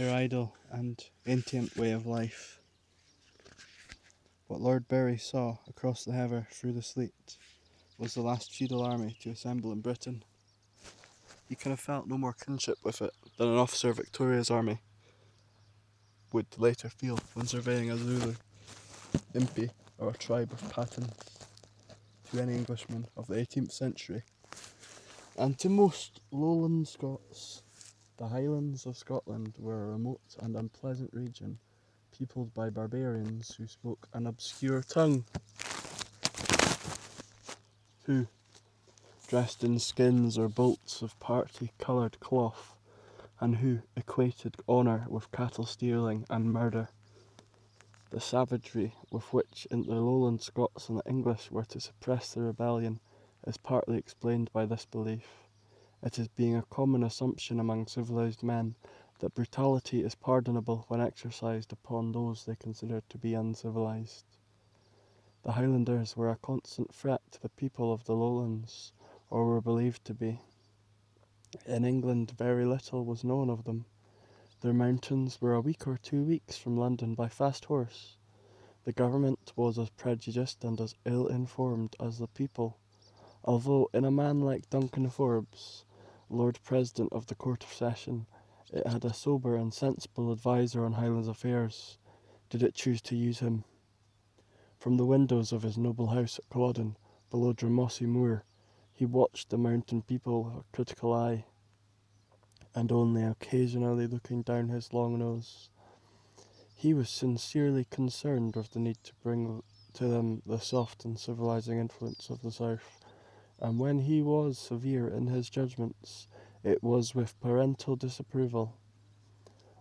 their idle and ancient way of life. What Lord Bury saw across the Hever through the sleet was the last feudal army to assemble in Britain. He kind of felt no more kinship with it than an officer of Victoria's army would later feel when surveying a Zulu, Impi, or a tribe of Pathans to any Englishman of the 18th century. And to most lowland Scots, the Highlands of Scotland were a remote and unpleasant region peopled by barbarians who spoke an obscure tongue, who, dressed in skins or bolts of party coloured cloth, and who equated honour with cattle stealing and murder. The savagery with which the lowland Scots and the English were to suppress the rebellion is partly explained by this belief. It is being a common assumption among civilized men that brutality is pardonable when exercised upon those they consider to be uncivilized. The Highlanders were a constant threat to the people of the lowlands, or were believed to be. In England, very little was known of them. Their mountains were a week or two weeks from London by fast horse. The government was as prejudiced and as ill informed as the people, although in a man like Duncan Forbes, Lord President of the Court of Session, it had a sober and sensible adviser on Highlands affairs, did it choose to use him. From the windows of his noble house at Culloden, below Drumossie Moor, he watched the mountain people with a critical eye, and only occasionally looking down his long nose. He was sincerely concerned with the need to bring to them the soft and civilizing influence of the South, and when he was severe in his judgments, it was with parental disapproval.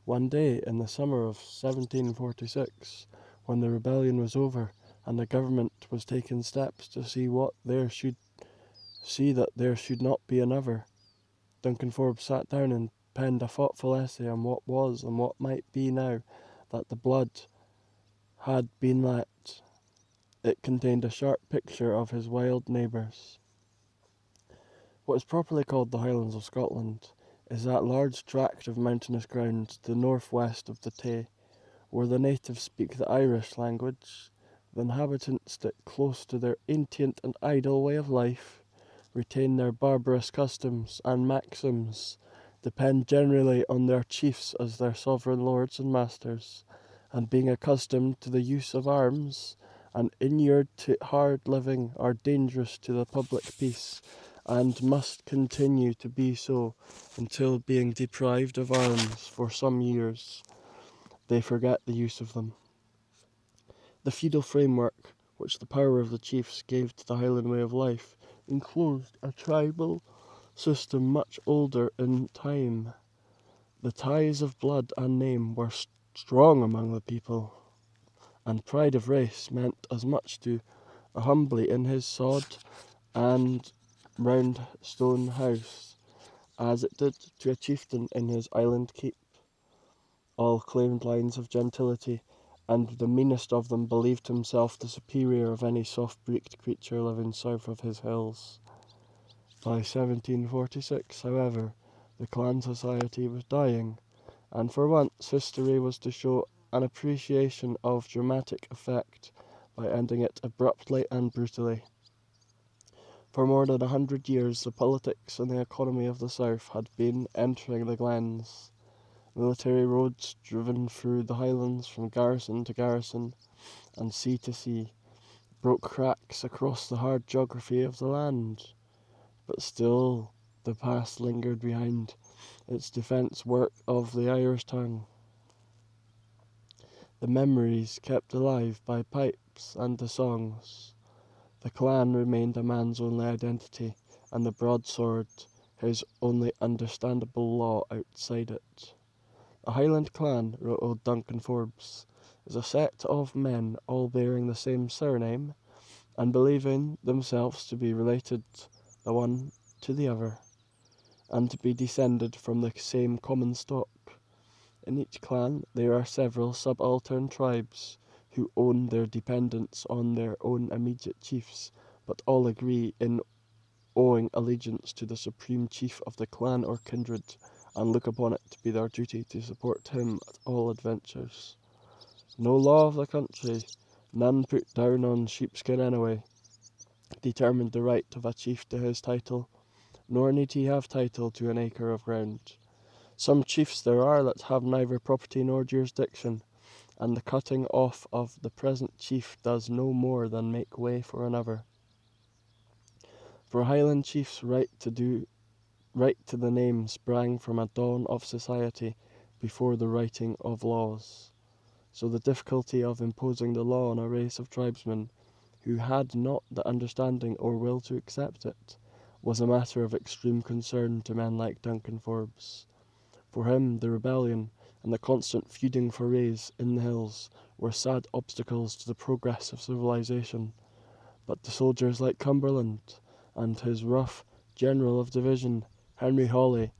One day in the summer of 1746, when the rebellion was over and the government was taking steps to see what there should see that there should not be another, Duncan Forbes sat down and penned a thoughtful essay on what was and what might be now that the blood had been let. It contained a sharp picture of his wild neighbours. What is properly called the Highlands of Scotland is that large tract of mountainous ground to the north west of the Tay, where the natives speak the Irish language. The inhabitants stick close to their ancient and idle way of life, retain their barbarous customs and maxims, depend generally on their chiefs as their sovereign lords and masters, and being accustomed to the use of arms, and inured to hard living, are dangerous to the public peace and must continue to be so until being deprived of arms for some years, they forget the use of them. The feudal framework which the power of the chiefs gave to the Highland way of life enclosed a tribal system much older in time. The ties of blood and name were strong among the people, and pride of race meant as much to a humbly in his sod and round stone house, as it did to a chieftain in his island keep. All claimed lines of gentility, and the meanest of them believed himself the superior of any soft-breeked creature living south of his hills. By 1746, however, the clan society was dying, and for once history was to show an appreciation of dramatic effect by ending it abruptly and brutally. For more than a hundred years the politics and the economy of the South had been entering the glens. Military roads driven through the highlands from garrison to garrison and sea to sea broke cracks across the hard geography of the land. But still the past lingered behind its defence work of the Irish tongue. The memories kept alive by pipes and the songs the clan remained a man's only identity, and the broadsword his only understandable law outside it. A Highland clan, wrote old Duncan Forbes, is a set of men all bearing the same surname, and believing themselves to be related the one to the other, and to be descended from the same common stock. In each clan there are several subaltern tribes, who own their dependence on their own immediate chiefs, but all agree in owing allegiance to the supreme chief of the clan or kindred, and look upon it to be their duty to support him at all adventures. No law of the country, none put down on sheepskin anyway, determined the right of a chief to his title, nor need he have title to an acre of ground. Some chiefs there are that have neither property nor jurisdiction, and the cutting off of the present chief does no more than make way for another. For Highland chiefs' right to do right to the name sprang from a dawn of society before the writing of laws. So the difficulty of imposing the law on a race of tribesmen who had not the understanding or will to accept it was a matter of extreme concern to men like Duncan Forbes. For him, the rebellion and the constant feuding forays in the hills were sad obstacles to the progress of civilization. But to soldiers like Cumberland and his rough general of division, Henry Hawley,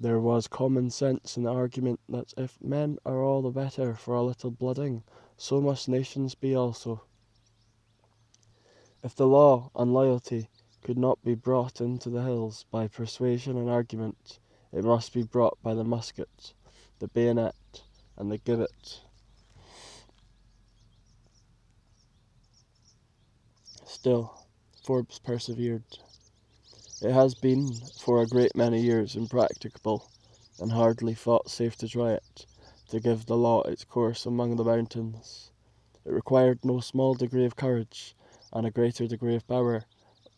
there was common sense in the argument that if men are all the better for a little blooding, so must nations be also. If the law and loyalty could not be brought into the hills by persuasion and argument, it must be brought by the musket, the bayonet, and the gibbet. Still, Forbes persevered. It has been for a great many years impracticable, and hardly thought safe to try it, to give the law its course among the mountains. It required no small degree of courage, and a greater degree of power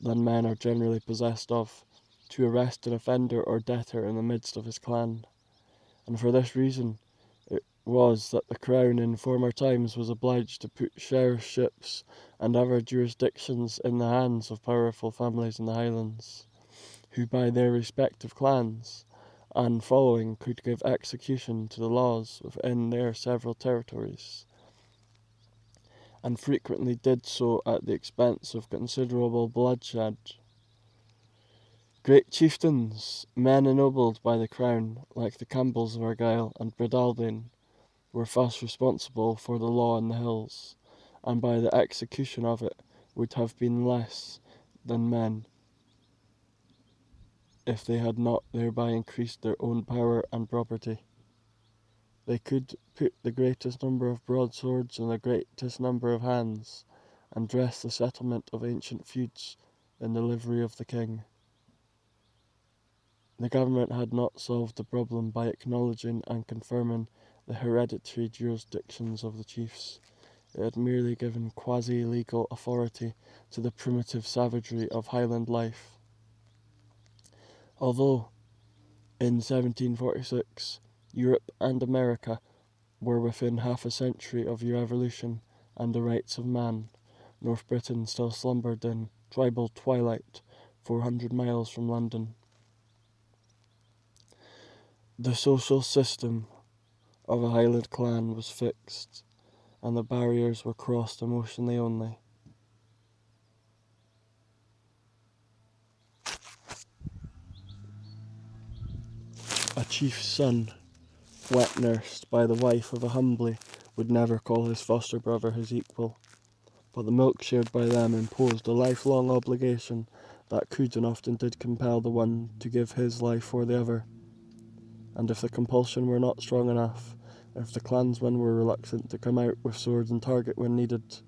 than men are generally possessed of, to arrest an offender or debtor in the midst of his clan. And for this reason it was that the Crown in former times was obliged to put sheriffships and other jurisdictions in the hands of powerful families in the Highlands who by their respective clans and following could give execution to the laws within their several territories, and frequently did so at the expense of considerable bloodshed. Great chieftains, men ennobled by the crown, like the Campbells of Argyll and Breadalbane, were thus responsible for the law in the hills, and by the execution of it would have been less than men if they had not thereby increased their own power and property. They could put the greatest number of broadswords in the greatest number of hands, and dress the settlement of ancient feuds in the livery of the king. The government had not solved the problem by acknowledging and confirming the hereditary jurisdictions of the chiefs. It had merely given quasi legal authority to the primitive savagery of Highland life Although in 1746 Europe and America were within half a century of your evolution and the rights of man, North Britain still slumbered in tribal twilight 400 miles from London. The social system of a Highland clan was fixed, and the barriers were crossed emotionally only. A chief's son, wet nursed by the wife of a humbly, would never call his foster brother his equal, but the milk shared by them imposed a lifelong obligation that could and often did compel the one to give his life for the other. And if the compulsion were not strong enough, if the clansmen were reluctant to come out with sword and target when needed,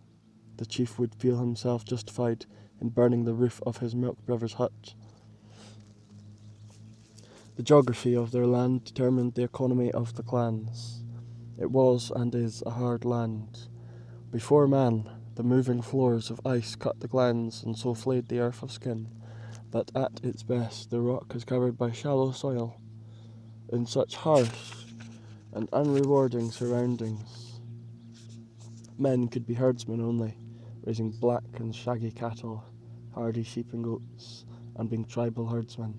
the chief would feel himself justified in burning the roof of his milk brother's hut the geography of their land determined the economy of the clans. It was and is a hard land. Before man, the moving floors of ice cut the glens and so flayed the earth of skin, but at its best the rock is covered by shallow soil. In such harsh and unrewarding surroundings, men could be herdsmen only, raising black and shaggy cattle, hardy sheep and goats, and being tribal herdsmen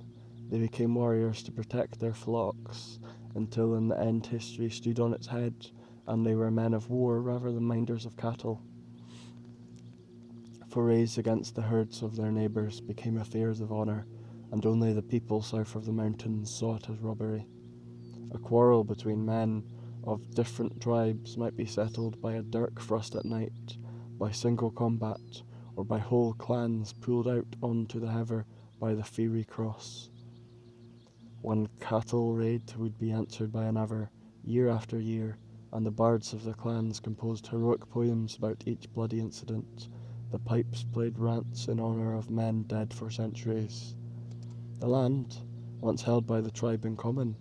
they became warriors to protect their flocks, until in the end history stood on its head, and they were men of war rather than minders of cattle. Forays against the herds of their neighbours became affairs of honour, and only the people south of the mountains saw it as robbery. A quarrel between men of different tribes might be settled by a dirk thrust at night, by single combat, or by whole clans pulled out on to the heather by the fiery cross. One cattle raid would be answered by another, year after year, and the bards of the clans composed heroic poems about each bloody incident. The pipes played rants in honour of men dead for centuries. The land, once held by the tribe in common,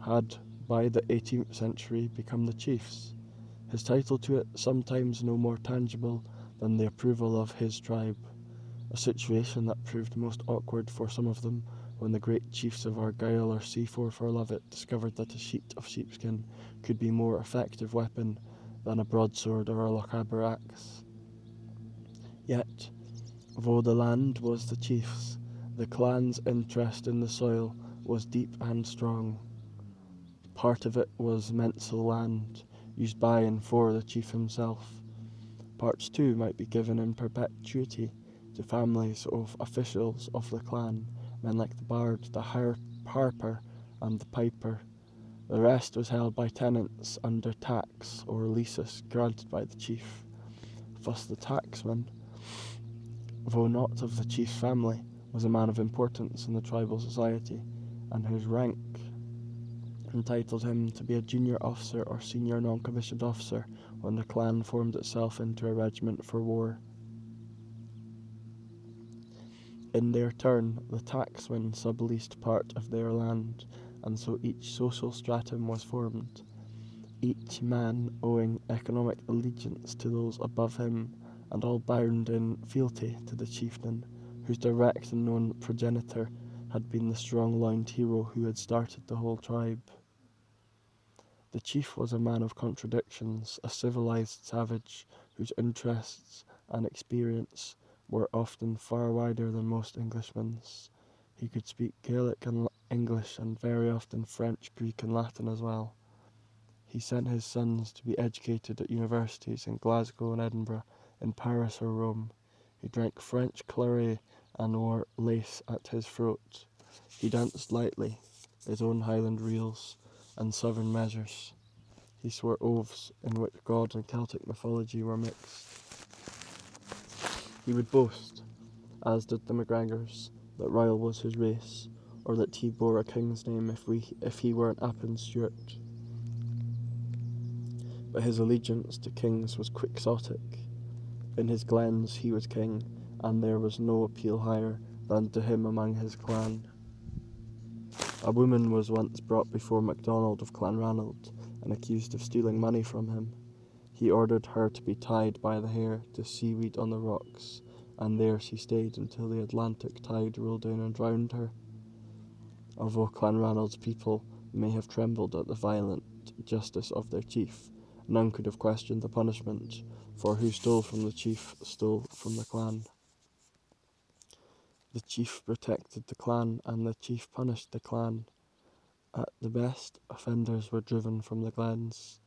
had by the 18th century become the chief's, his title to it sometimes no more tangible than the approval of his tribe, a situation that proved most awkward for some of them when the great chiefs of Argyll or Seaforth or Lovat discovered that a sheet of sheepskin could be more effective weapon than a broadsword or a Lochaber axe. Yet, though the land was the chief's, the clan's interest in the soil was deep and strong. Part of it was mensal land, used by and for the chief himself. Parts too might be given in perpetuity to families of officials of the clan, men like the bard, the harper, and the piper. The rest was held by tenants under tacks or leases granted by the chief. Thus the tacksman, though not of the chief's family, was a man of importance in the tribal society, and whose rank entitled him to be a junior officer or senior non commissioned officer when the clan formed itself into a regiment for war. In their turn, the tacksmen subleased part of their land, and so each social stratum was formed, each man owing economic allegiance to those above him, and all bound in fealty to the chieftain, whose direct and known progenitor had been the strong loined hero who had started the whole tribe. The chief was a man of contradictions, a civilized savage whose interests and experience were often far wider than most Englishmen's. He could speak Gaelic and English and very often French, Greek, and Latin as well. He sent his sons to be educated at universities in Glasgow and Edinburgh, in Paris or Rome. He drank French claret and wore lace at his throat. He danced lightly, his own Highland reels and southern measures. He swore oaths in which God and Celtic mythology were mixed. He would boast, as did the MacGregors, that Royal was his race, or that he bore a king's name if, we, if he were an Appin Stuart. But his allegiance to kings was quixotic. In his glens he was king, and there was no appeal higher than to him among his clan. A woman was once brought before MacDonald of Clanranald and accused of stealing money from him. He ordered her to be tied by the hair to seaweed on the rocks, and there she stayed until the Atlantic tide rolled in and drowned her. Although Clanranald's people may have trembled at the violent justice of their chief, none could have questioned the punishment, for who stole from the chief stole from the clan. The chief protected the clan, and the chief punished the clan. At the best, offenders were driven from the glens.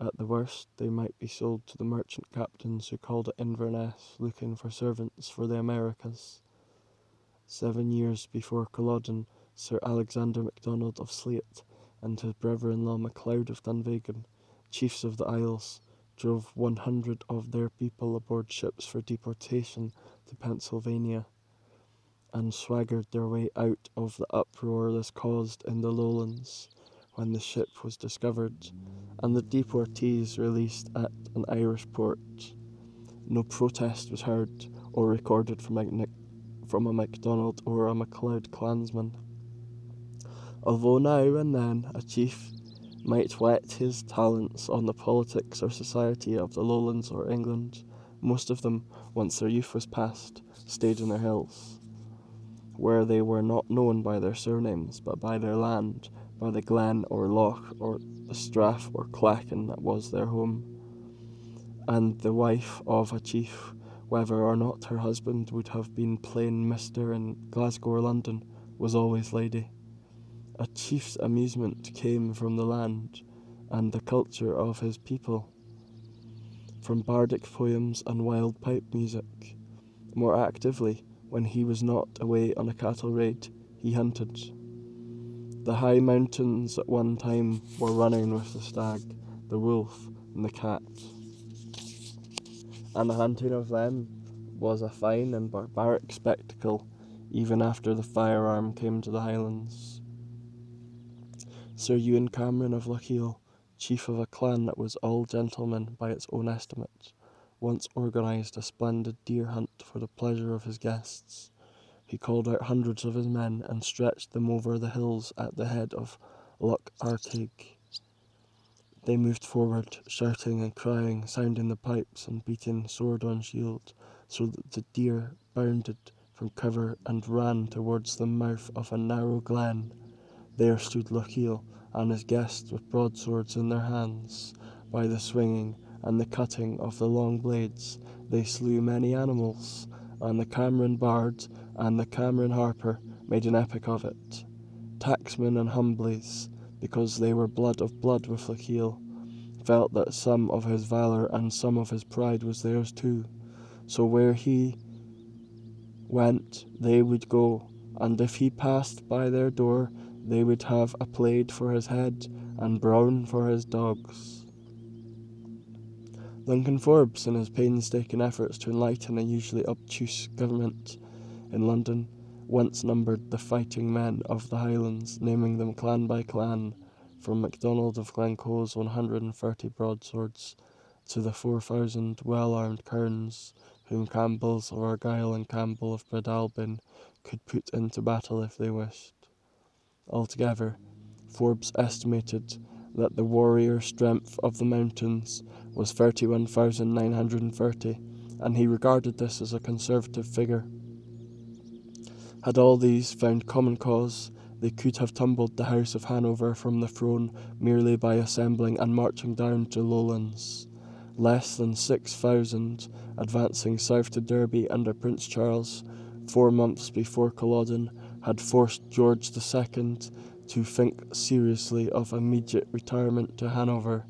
At the worst, they might be sold to the merchant captains who called at Inverness looking for servants for the Americas. Seven years before Culloden, Sir Alexander MacDonald of Sleat and his brother-in-law MacLeod of Dunvegan, chiefs of the Isles, drove one hundred of their people aboard ships for deportation to Pennsylvania and swaggered their way out of the uproar this caused in the lowlands when the ship was discovered and the deportees released at an Irish port. No protest was heard or recorded from a, from a MacDonald or a MacLeod clansman. Although now and then a chief might whet his talents on the politics or society of the lowlands or England, most of them, once their youth was past, stayed in their hills where they were not known by their surnames, but by their land, by the glen or loch or the strath or clachan that was their home. And the wife of a chief, whether or not her husband would have been plain Mister in Glasgow or London, was always lady. A chief's amusement came from the land and the culture of his people, from bardic poems and wild pipe music. More actively, when he was not away on a cattle raid, he hunted. The high mountains at one time were running with the stag, the wolf, and the cat. And the hunting of them was a fine and barbaric spectacle, even after the firearm came to the Highlands. Sir Ewan Cameron of Lochiel, chief of a clan that was all gentlemen by its own estimate, once organised a splendid deer hunt for the pleasure of his guests. He called out hundreds of his men and stretched them over the hills at the head of Loch Arkaig. They moved forward, shouting and crying, sounding the pipes and beating sword on shield, so that the deer bounded from cover and ran towards the mouth of a narrow glen. There stood Lochiel and his guests with broadswords in their hands, by the swinging and the cutting of the long blades, they slew many animals, and the Cameron bard and the Cameron harper made an epic of it. Tacksmen and Humblies, because they were blood of blood with Lochiel, felt that some of his valour and some of his pride was theirs too. So where he went, they would go, and if he passed by their door, they would have a plaid for his head and brown for his dogs. Duncan Forbes, in his painstaking efforts to enlighten a usually obtuse government in London, once numbered the fighting men of the Highlands, naming them clan by clan, from MacDonald of Glencoe's 130 broadswords to the 4,000 well armed kerns whom Campbells of Argyll and Campbell of Breadalbane could put into battle if they wished. Altogether, Forbes estimated that the warrior strength of the mountains was 31,930, and he regarded this as a conservative figure. Had all these found common cause, they could have tumbled the House of Hanover from the throne merely by assembling and marching down to Lowlands. Less than 6,000, advancing south to Derby under Prince Charles, four months before Culloden, had forced George II to think seriously of immediate retirement to Hanover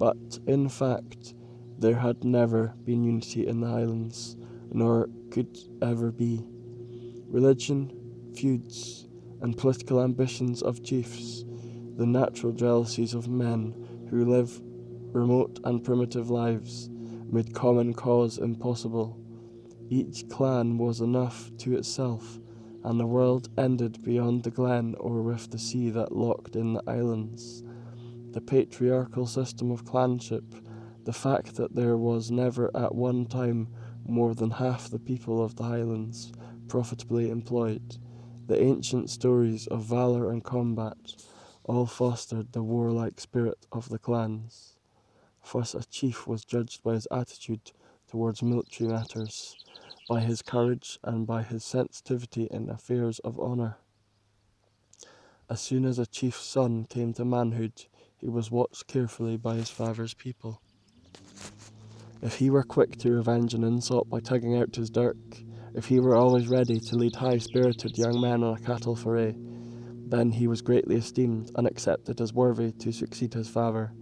but, in fact, there had never been unity in the Highlands, nor could ever be. Religion, feuds, and political ambitions of chiefs, the natural jealousies of men who live remote and primitive lives, made common cause impossible. Each clan was enough to itself, and the world ended beyond the glen or with the sea that locked in the islands the patriarchal system of clanship, the fact that there was never at one time more than half the people of the Highlands profitably employed, the ancient stories of valour and combat, all fostered the warlike spirit of the clans. Thus a chief was judged by his attitude towards military matters, by his courage, and by his sensitivity in affairs of honour. As soon as a chief's son came to manhood, he was watched carefully by his father's people. If he were quick to revenge an insult by tugging out his dirk, if he were always ready to lead high spirited young men on a cattle foray, then he was greatly esteemed and accepted as worthy to succeed his father.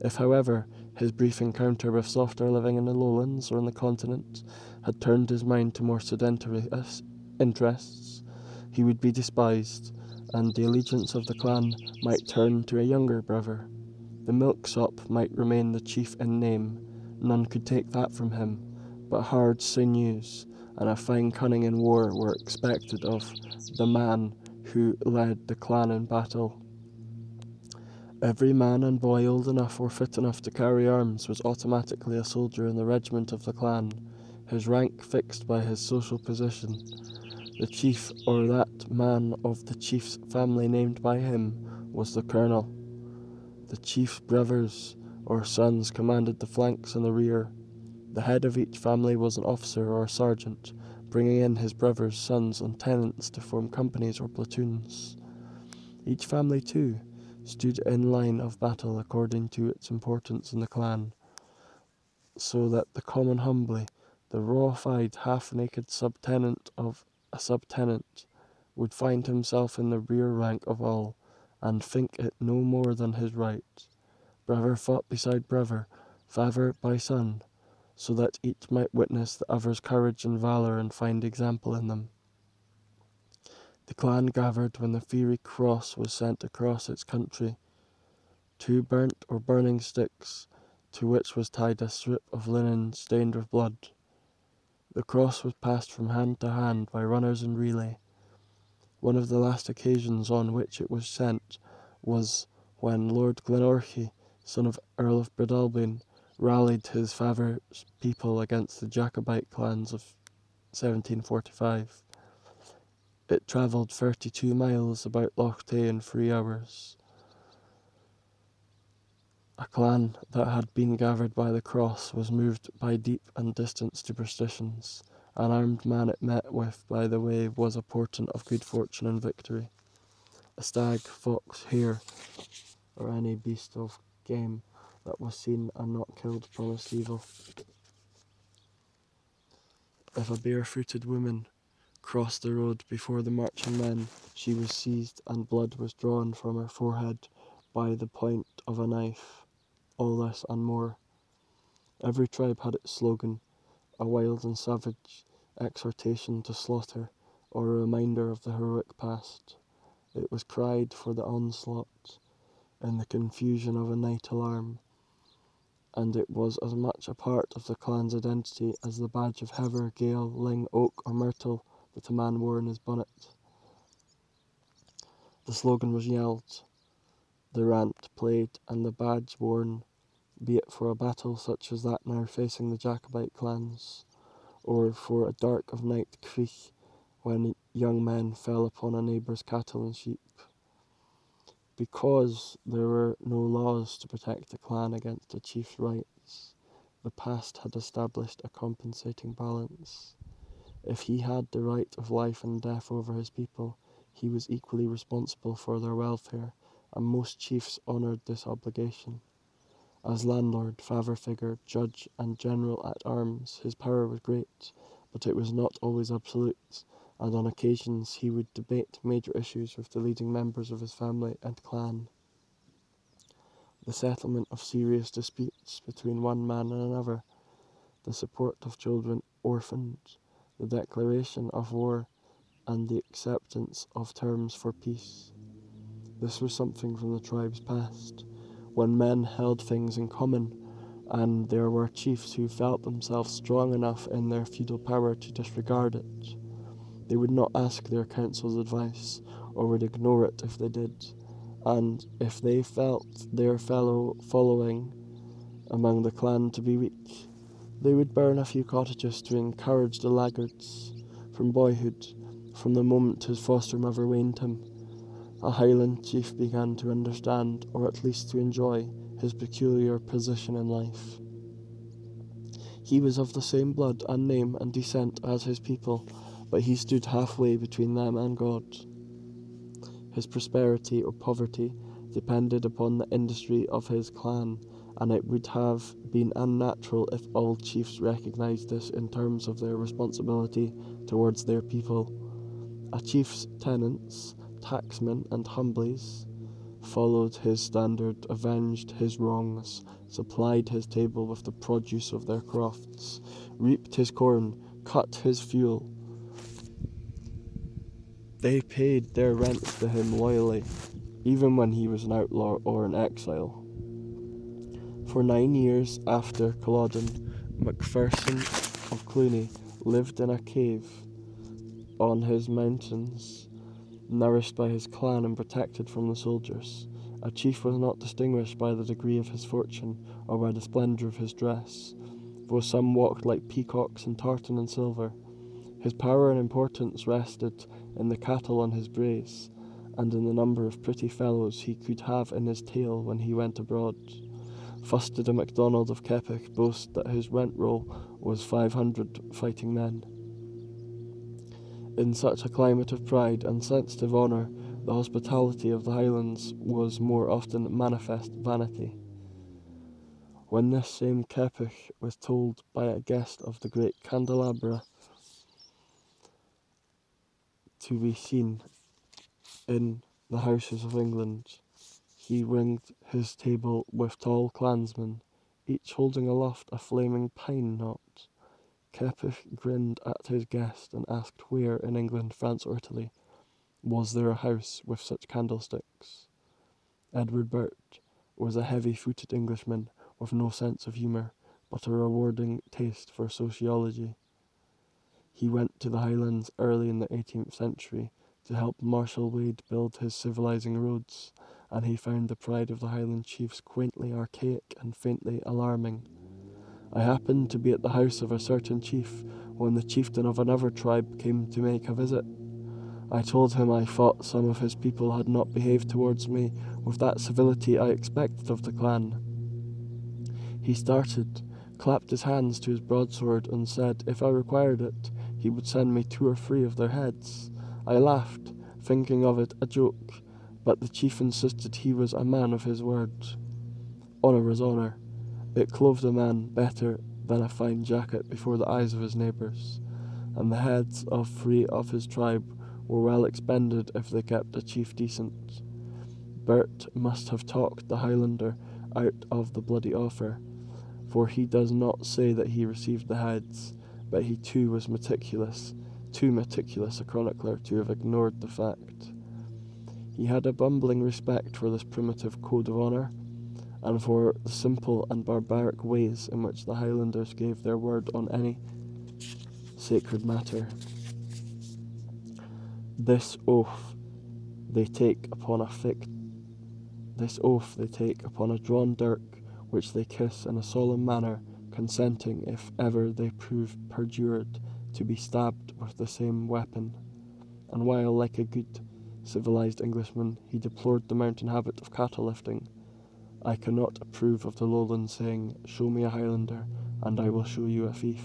If, however, his brief encounter with softer living in the lowlands or on the continent had turned his mind to more sedentary interests, he would be despised, and the allegiance of the clan might turn to a younger brother. The milksop might remain the chief in name, none could take that from him, but hard sinews and a fine cunning in war were expected of the man who led the clan in battle. Every man and boy old enough or fit enough to carry arms was automatically a soldier in the regiment of the clan, his rank fixed by his social position. The chief, or that man of the chief's family named by him, was the colonel. The chief's brothers, or sons, commanded the flanks and the rear. The head of each family was an officer or sergeant, bringing in his brothers, sons, and tenants to form companies or platoons. Each family, too, stood in line of battle according to its importance in the clan, so that the common humbly, the raw-eyed, half-naked subtenant of a subtenant would find himself in the rear rank of all, and think it no more than his right. Brother fought beside brother, father by son, so that each might witness the other's courage and valour and find example in them. The clan gathered when the fiery cross was sent across its country. Two burnt or burning sticks, to which was tied a strip of linen stained with blood. The cross was passed from hand to hand by runners in relay. One of the last occasions on which it was sent was when Lord Glenorchy, son of Earl of Breadalbane, rallied his father's people against the Jacobite clans of 1745. It travelled 32 miles about Loch Tay in three hours. A clan that had been gathered by the cross was moved by deep and distant superstitions. An armed man it met with by the way was a portent of good fortune and victory. A stag, fox, hare, or any beast of game that was seen and not killed promised evil. If a barefooted woman crossed the road before the marching men, she was seized and blood was drawn from her forehead by the point of a knife. All this and more. Every tribe had its slogan, a wild and savage exhortation to slaughter, or a reminder of the heroic past. It was cried for the onslaught in the confusion of a night alarm, and it was as much a part of the clan's identity as the badge of heather, gale, ling, oak, or myrtle that a man wore in his bonnet. The slogan was yelled, the rant played, and the badge worn, be it for a battle such as that now facing the Jacobite clans, or for a dark of night creagh when young men fell upon a neighbour's cattle and sheep. Because there were no laws to protect the clan against a chief's rights, the past had established a compensating balance. If he had the right of life and death over his people, he was equally responsible for their welfare, and most chiefs honoured this obligation. As landlord, father figure, judge, and general at arms, his power was great, but it was not always absolute, and on occasions he would debate major issues with the leading members of his family and clan. The settlement of serious disputes between one man and another, the support of children orphaned, the declaration of war, and the acceptance of terms for peace. This was something from the tribe's past, when men held things in common, and there were chiefs who felt themselves strong enough in their feudal power to disregard it. They would not ask their council's advice, or would ignore it if they did, and if they felt their fellow following among the clan to be weak, they would burn a few cottages to encourage the laggards. From boyhood, from the moment his foster mother weaned him, a Highland chief began to understand, or at least to enjoy, his peculiar position in life. He was of the same blood and name and descent as his people, but he stood halfway between them and God. His prosperity or poverty depended upon the industry of his clan and it would have been unnatural if all chiefs recognized this in terms of their responsibility towards their people. A chief's tenants, tacksmen, and humblies followed his standard, avenged his wrongs, supplied his table with the produce of their crofts, reaped his corn, cut his fuel. They paid their rents to him loyally, even when he was an outlaw or an exile. For nine years after Culloden, Macpherson of Cluny lived in a cave on his mountains, nourished by his clan and protected from the soldiers. A chief was not distinguished by the degree of his fortune or by the splendour of his dress, for some walked like peacocks in tartan and silver. His power and importance rested in the cattle on his braes, and in the number of pretty fellows he could have in his tail when he went abroad. Fusted a MacDonald of Keppoch boast that his rent roll was five hundred fighting men. In such a climate of pride and sensitive honour, the hospitality of the Highlands was more often manifest vanity. When this same Keppoch was told by a guest of the great candelabra to be seen in the houses of England, he ringed his table with tall clansmen, each holding aloft a flaming pine knot. Keppoch grinned at his guest and asked where in England, France, or Italy was there a house with such candlesticks. Edward Burt was a heavy footed Englishman with no sense of humour, but a rewarding taste for sociology. He went to the Highlands early in the 18th century to help Marshal Wade build his civilizing roads and he found the pride of the Highland chiefs quaintly archaic and faintly alarming. I happened to be at the house of a certain chief when the chieftain of another tribe came to make a visit. I told him I thought some of his people had not behaved towards me with that civility I expected of the clan. He started, clapped his hands to his broadsword, and said if I required it, he would send me two or three of their heads. I laughed, thinking of it a joke, but the chief insisted he was a man of his word. Honour was honour. It clothed a man better than a fine jacket before the eyes of his neighbours, and the heads of three of his tribe were well expended if they kept a chief decent. Burt must have talked the Highlander out of the bloody offer, for he does not say that he received the heads, but he too was meticulous, too meticulous a chronicler to have ignored the fact. He had a bumbling respect for this primitive code of honour, and for the simple and barbaric ways in which the Highlanders gave their word on any sacred matter. This oath they take upon a thick this oath they take upon a drawn dirk, which they kiss in a solemn manner, consenting, if ever they prove perjured, to be stabbed with the same weapon. And while, like a good civilized Englishman, he deplored the mountain habit of cattle lifting, I cannot approve of the lowland saying, Show me a Highlander, and I will show you a thief.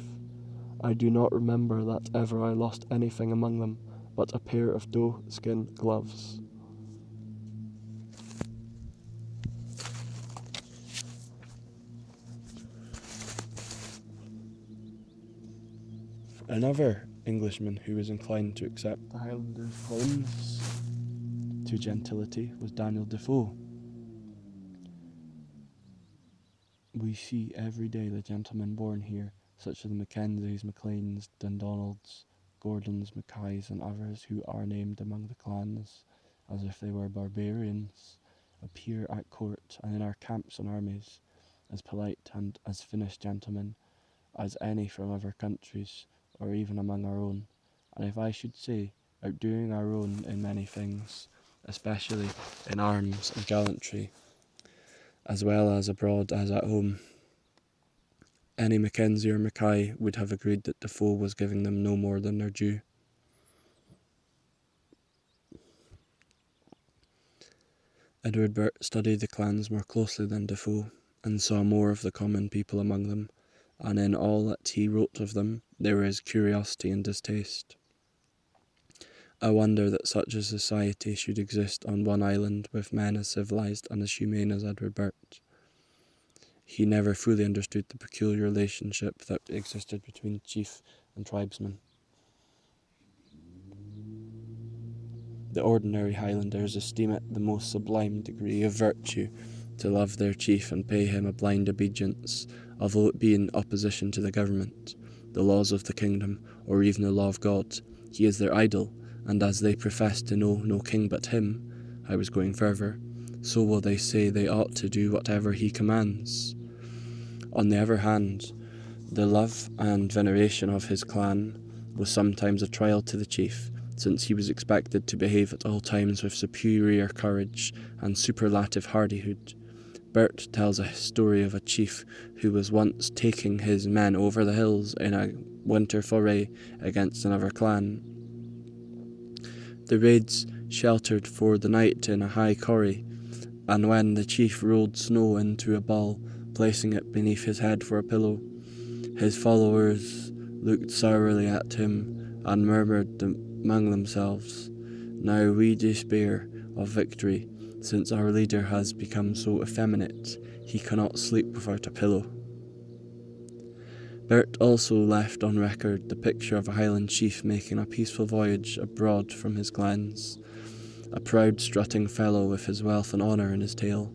I do not remember that ever I lost anything among them but a pair of doe skin gloves. Another Englishman who was inclined to accept the Highlanders' claims to gentility was Daniel Defoe. We see every day the gentlemen born here, such as the Mackenzies, Macleans, Dundonalds, Gordons, Mackays, and others who are named among the clans as if they were barbarians, appear at court and in our camps and armies as polite and as finished gentlemen as any from other countries or even among our own, and if I should say, outdoing our own in many things, especially in arms and gallantry, as well as abroad as at home. Any Mackenzie or Mackay would have agreed that Defoe was giving them no more than their due. Edward Burt studied the clans more closely than Defoe, and saw more of the common people among them, and in all that he wrote of them there is curiosity and distaste. I wonder that such a society should exist on one island with men as civilized and as humane as Edward Burt. He never fully understood the peculiar relationship that existed between chief and tribesman. The ordinary Highlanders esteem it the most sublime degree of virtue to love their chief and pay him a blind obedience, although it be in opposition to the government, the laws of the kingdom, or even the law of God. He is their idol, and as they profess to know no king but him, I was going further, so will they say they ought to do whatever he commands. On the other hand, the love and veneration of his clan was sometimes a trial to the chief, since he was expected to behave at all times with superior courage and superlative hardihood. Burt tells a story of a chief who was once taking his men over the hills in a winter foray against another clan. The raids sheltered for the night in a high corrie, and when the chief rolled snow into a ball, placing it beneath his head for a pillow, his followers looked sourly at him and murmured among themselves, Now we despair of victory since our leader has become so effeminate, he cannot sleep without a pillow. Burt also left on record the picture of a Highland chief making a peaceful voyage abroad from his glens, a proud strutting fellow with his wealth and honour in his tail.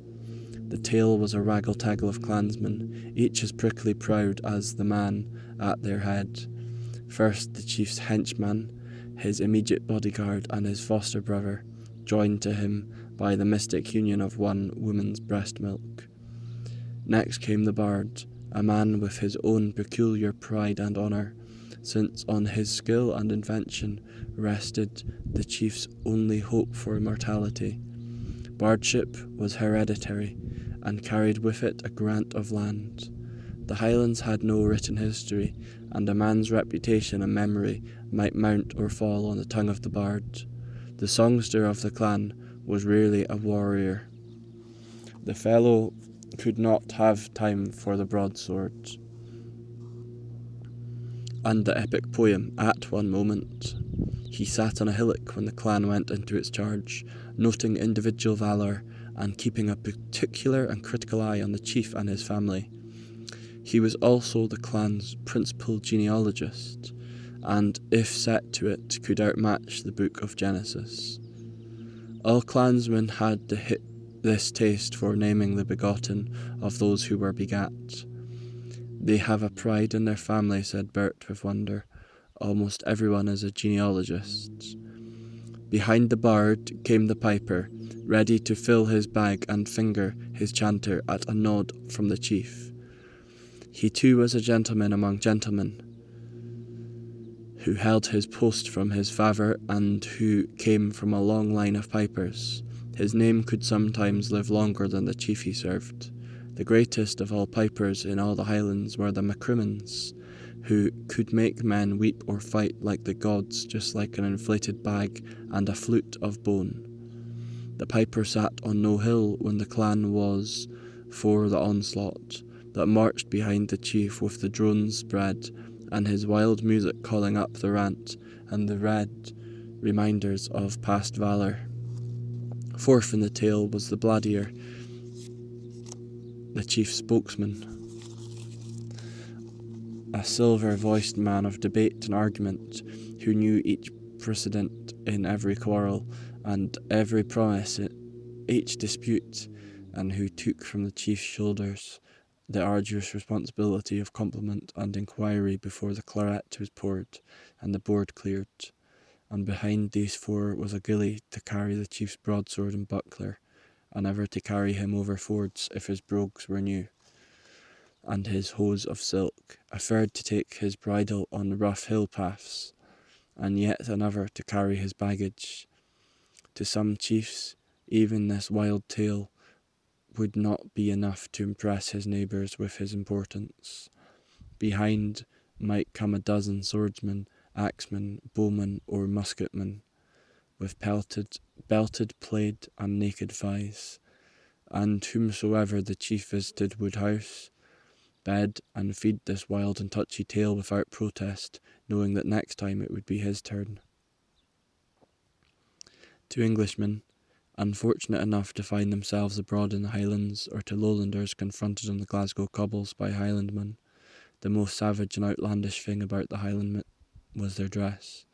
The tail was a raggle taggle of clansmen, each as prickly proud as the man at their head. First the chief's henchman, his immediate bodyguard, and his foster brother, joined to him by the mystic union of one woman's breast milk. Next came the bard, a man with his own peculiar pride and honour, since on his skill and invention rested the chief's only hope for immortality. Bardship was hereditary and carried with it a grant of land. The Highlands had no written history, and a man's reputation and memory might mount or fall on the tongue of the bard. The songster of the clan was rarely a warrior. The fellow could not have time for the broadsword. And the epic poem, at one moment, he sat on a hillock when the clan went into its charge, noting individual valour and keeping a particular and critical eye on the chief and his family. He was also the clan's principal genealogist, and if set to it, could outmatch the book of Genesis. All clansmen had the hit this taste for naming the begotten of those who were begat. They have a pride in their family, said Burt with wonder. Almost everyone is a genealogist. Behind the bard came the piper, ready to fill his bag and finger his chanter at a nod from the chief. He too was a gentleman among gentlemen, who held his post from his father and who came from a long line of pipers. His name could sometimes live longer than the chief he served. The greatest of all pipers in all the Highlands were the MacCrimmons, who could make men weep or fight like the gods, just like an inflated bag and a flute of bone. The piper sat on no hill when the clan was for the onslaught, that marched behind the chief with the drones spread, and his wild music calling up the rant and the red reminders of past valour. Fourth in the tail was the Bladier, the chief spokesman, a silver voiced man of debate and argument who knew each precedent in every quarrel and every promise in each dispute, and who took from the chief's shoulders the arduous responsibility of compliment and inquiry before the claret was poured and the board cleared, and behind these four was a gillie to carry the chief's broadsword and buckler, and ever to carry him over fords if his brogues were new, and his hose of silk, a third to take his bridle on the rough hill paths, and yet another to carry his baggage. To some chiefs, even this wild tail would not be enough to impress his neighbours with his importance. Behind might come a dozen swordsmen, axemen, bowmen, or musketmen, with pelted, belted plaid and naked thighs, and whomsoever the chief visited would house, bed, and feed this wild and touchy tail without protest, knowing that next time it would be his turn. To Englishmen, unfortunate enough to find themselves abroad in the Highlands, or to Lowlanders confronted on the Glasgow cobbles by Highlandmen, the most savage and outlandish thing about the Highlandmen was their dress.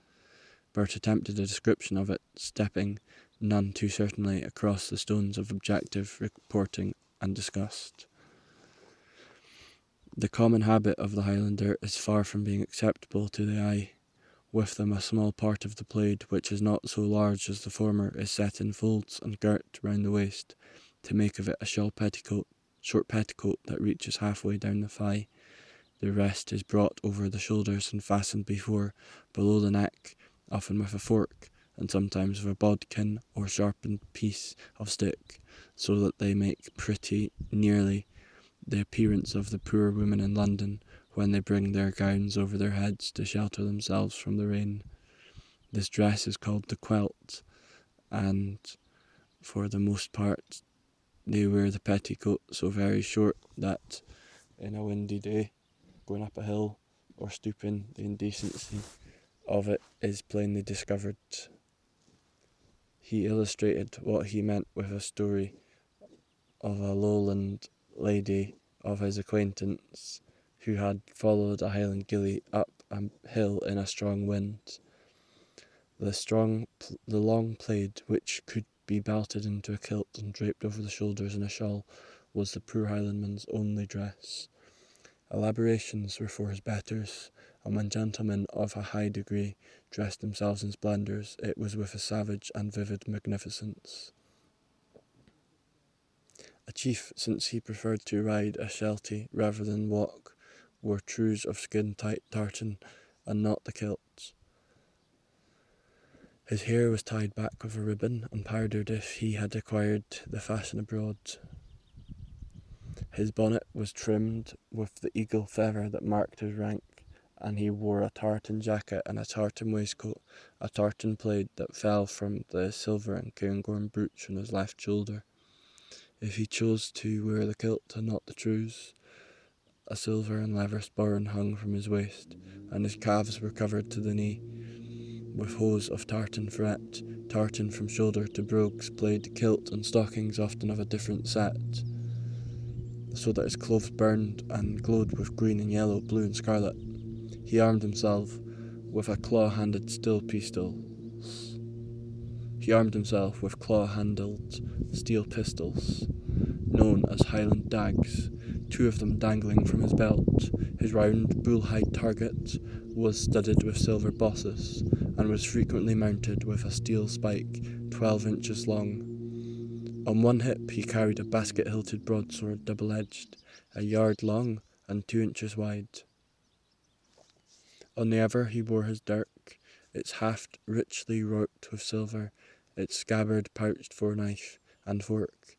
Burt attempted a description of it, stepping, none too certainly, across the stones of objective reporting and disgust. The common habit of the Highlander is far from being acceptable to the eye. With them a small part of the plaid, which is not so large as the former, is set in folds and girt round the waist, to make of it a shawl petticoat, short petticoat that reaches halfway down the thigh. The rest is brought over the shoulders and fastened before, below the neck, often with a fork, and sometimes with a bodkin or sharpened piece of stick, so that they make pretty nearly the appearance of the poor women in London when they bring their gowns over their heads to shelter themselves from the rain. This dress is called the quilt, and for the most part, they wear the petticoat so very short that in a windy day, going up a hill or stooping, the indecency of it is plainly discovered. He illustrated what he meant with a story of a lowland lady of his acquaintance who had followed a Highland gillie up a hill in a strong wind. The strong, the long plaid, which could be belted into a kilt and draped over the shoulders in a shawl, was the poor Highlandman's only dress. Elaborations were for his betters, and when gentlemen of a high degree dressed themselves in splendours, it was with a savage and vivid magnificence. A chief, since he preferred to ride a sheltie rather than walk, wore trews of skin tight tartan and not the kilts. His hair was tied back with a ribbon and powdered if he had acquired the fashion abroad. His bonnet was trimmed with the eagle feather that marked his rank, and he wore a tartan jacket and a tartan waistcoat, a tartan plaid that fell from the silver and cairngorm brooch on his left shoulder. If he chose to wear the kilt and not the trews, a silver and leather sporran hung from his waist, and his calves were covered to the knee with hose of tartan fret, tartan from shoulder to brogues, plaid, kilt, and stockings often of a different set, so that his clothes burned and glowed with green and yellow, blue and scarlet. He armed himself with a claw-handled steel pistol. He armed himself with claw-handled steel pistols, known as Highland dags, two of them dangling from his belt. His round bull-hide target was studded with silver bosses, and was frequently mounted with a steel spike twelve inches long. On one hip he carried a basket-hilted broadsword double-edged, a yard long and two inches wide. On the other he wore his dirk, its haft richly wrought with silver, its scabbard pouched for knife and fork.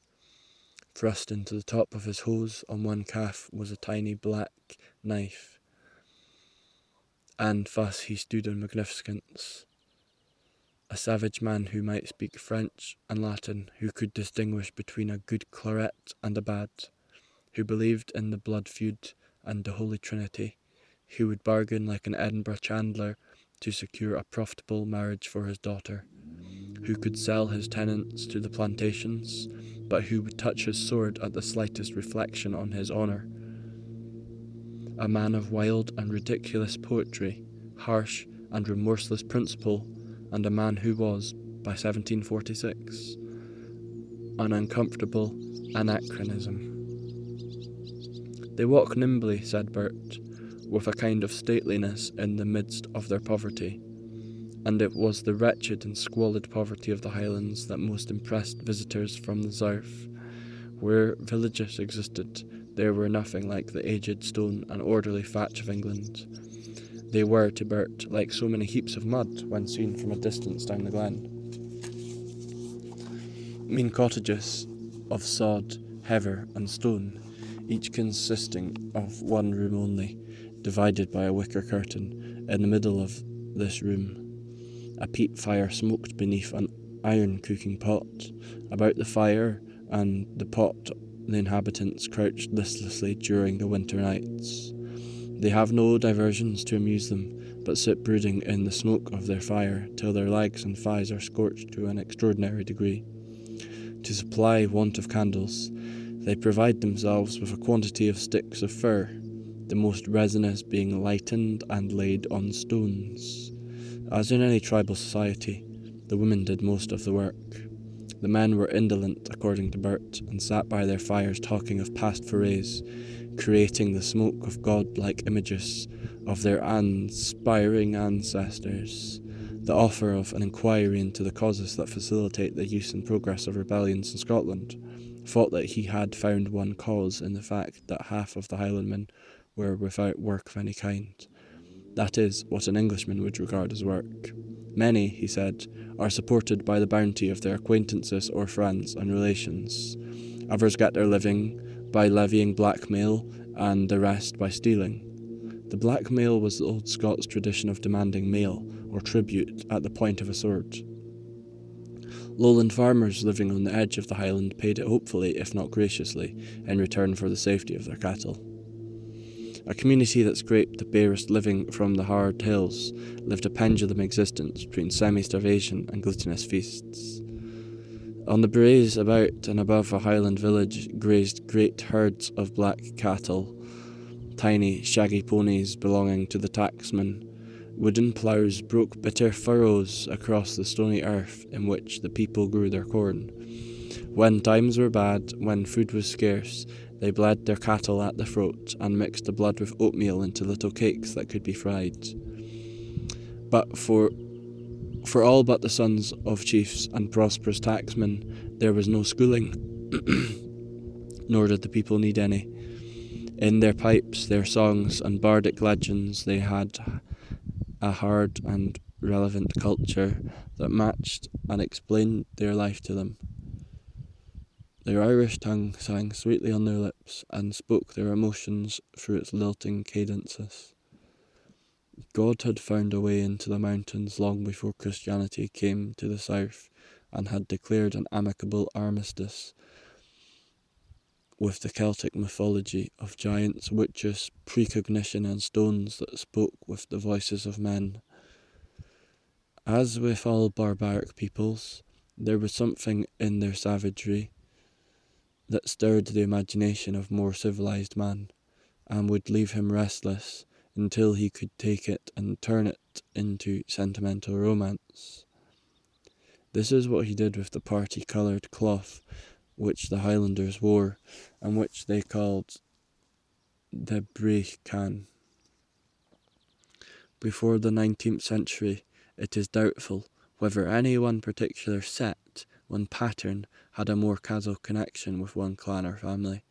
Thrust into the top of his hose on one calf was a tiny black knife, and thus he stood in magnificence. A savage man who might speak French and Latin, who could distinguish between a good claret and a bad, who believed in the blood feud and the Holy Trinity, who would bargain like an Edinburgh chandler to secure a profitable marriage for his daughter, who could sell his tenants to the plantations, but who would touch his sword at the slightest reflection on his honour. A man of wild and ridiculous poetry, harsh and remorseless principle, and a man who was, by 1746, an uncomfortable anachronism. They walk nimbly, said Burt, with a kind of stateliness in the midst of their poverty, and it was the wretched and squalid poverty of the Highlands that most impressed visitors from the south. Where villages existed, there were nothing like the aged stone and orderly thatch of England. They were, to Burt, like so many heaps of mud when seen from a distance down the glen. Mean cottages of sod, heather, and stone, each consisting of one room only, divided by a wicker curtain. In the middle of this room, a peat fire smoked beneath an iron cooking pot. About the fire and the pot, the inhabitants crouched listlessly during the winter nights. They have no diversions to amuse them, but sit brooding in the smoke of their fire till their legs and thighs are scorched to an extraordinary degree. To supply want of candles, they provide themselves with a quantity of sticks of fir, the most resinous being lightened and laid on stones. As in any tribal society, the women did most of the work. The men were indolent, according to Burt, and sat by their fires talking of past forays, creating the smoke of god-like images of their inspiring ancestors. The offer of an inquiry into the causes that facilitate the use and progress of rebellions in Scotland thought that he had found one cause in the fact that half of the Highlandmen were without work of any kind. That is what an Englishman would regard as work. Many, he said, are supported by the bounty of their acquaintances or friends and relations. Others get their living by levying blackmail, and the rest by stealing. The blackmail was the old Scots tradition of demanding mail, or tribute, at the point of a sword. Lowland farmers living on the edge of the highland paid it hopefully, if not graciously, in return for the safety of their cattle. A community that scraped the barest living from the hard hills lived a pendulum existence between semi starvation and glutinous feasts. On the braes about and above a highland village grazed great herds of black cattle, tiny, shaggy ponies belonging to the tacksman. Wooden ploughs broke bitter furrows across the stony earth in which the people grew their corn. When times were bad, when food was scarce, they bled their cattle at the throat and mixed the blood with oatmeal into little cakes that could be fried. But for for all but the sons of chiefs and prosperous tacksmen, there was no schooling, nor did the people need any. In their pipes, their songs, and bardic legends, they had a hard and relevant culture that matched and explained their life to them. Their Irish tongue sang sweetly on their lips and spoke their emotions through its lilting cadences. God had found a way into the mountains long before Christianity came to the south and had declared an amicable armistice with the Celtic mythology of giants, witches, precognition, and stones that spoke with the voices of men. As with all barbaric peoples, there was something in their savagery that stirred the imagination of more civilized man, and would leave him restless until he could take it and turn it into sentimental romance. This is what he did with the party coloured cloth which the Highlanders wore, and which they called the breacan. Before the 19th century, it is doubtful whether any one particular set, one pattern, had a more causal connection with one clan or family.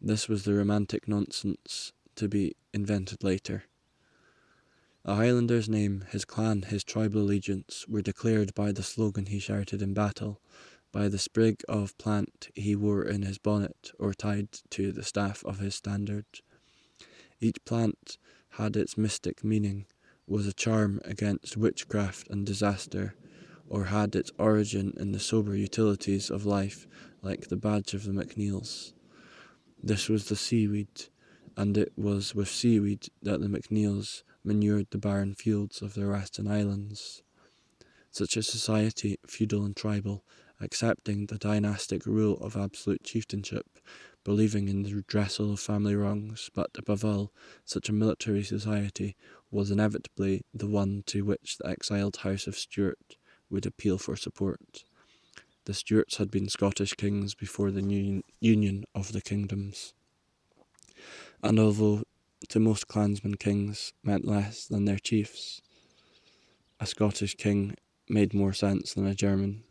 This was the romantic nonsense to be invented later. A Highlander's name, his clan, his tribal allegiance were declared by the slogan he shouted in battle, by the sprig of plant he wore in his bonnet or tied to the staff of his standard. Each plant had its mystic meaning, was a charm against witchcraft and disaster, or had its origin in the sober utilities of life, like the badge of the MacNeills. This was the seaweed, and it was with seaweed that the MacNeills manured the barren fields of their western islands. Such a society, feudal and tribal, accepting the dynastic rule of absolute chieftainship, believing in the redressal of family wrongs, but above all, such a military society was inevitably the one to which the exiled House of Stuart would appeal for support. The Stuarts had been Scottish kings before the union of the kingdoms. And although to most clansmen kings meant less than their chiefs, a Scottish king made more sense than a German.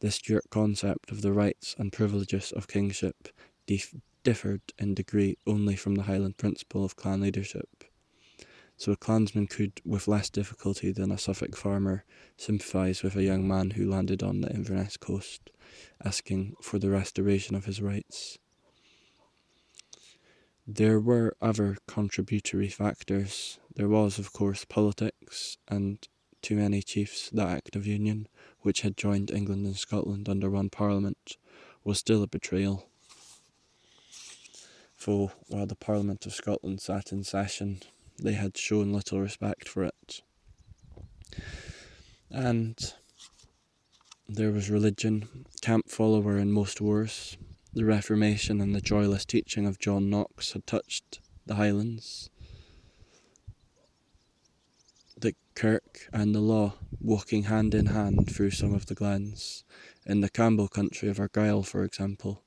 The Stuart concept of the rights and privileges of kingship dif- differed in degree only from the Highland principle of clan leadership. So a clansman could, with less difficulty than a Suffolk farmer, sympathise with a young man who landed on the Inverness coast, asking for the restoration of his rights. There were other contributory factors. There was, of course, politics, and to many chiefs, the Act of Union, which had joined England and Scotland under one Parliament, was still a betrayal. For while the Parliament of Scotland sat in session, they had shown little respect for it. And there was religion, camp follower in most wars. The Reformation and the joyless teaching of John Knox had touched the Highlands the kirk and the law walking hand in hand through some of the glens, in the Campbell country of Argyll, for example.